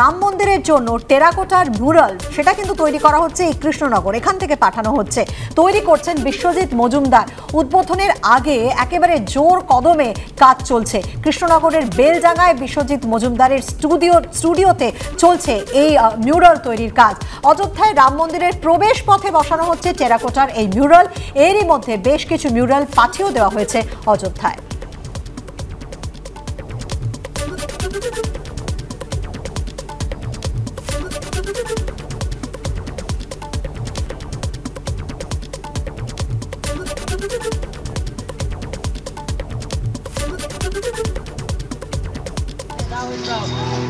রাম মন্দিরের জন্য টেরাকোটার মুরাল, সেটা কিন্তু তৈরি করা হচ্ছে এই কৃষ্ণনগর, এখান থেকে পাঠানো হচ্ছে। তৈরি করছেন বিশ্বজিৎ মজুমদার। উদ্বোধনের আগে একেবারে জোর কদমে কাজ চলছে। কৃষ্ণনগরের বেলডাঙ্গায় বিশ্বজিৎ মজুমদারের স্টুডিও, স্টুডিওতে চলছে এই মিউরাল তৈরির কাজ। অযোধ্যায় রাম মন্দিরের প্রবেশ পথে বসানো হচ্ছে টেরাকোটার এই মিউরাল এরই মধ্যে বেশ কিছু মিউরাল পাঠিয়েও দেওয়া হয়েছে অযোধ্যায়। 네, 나온다고.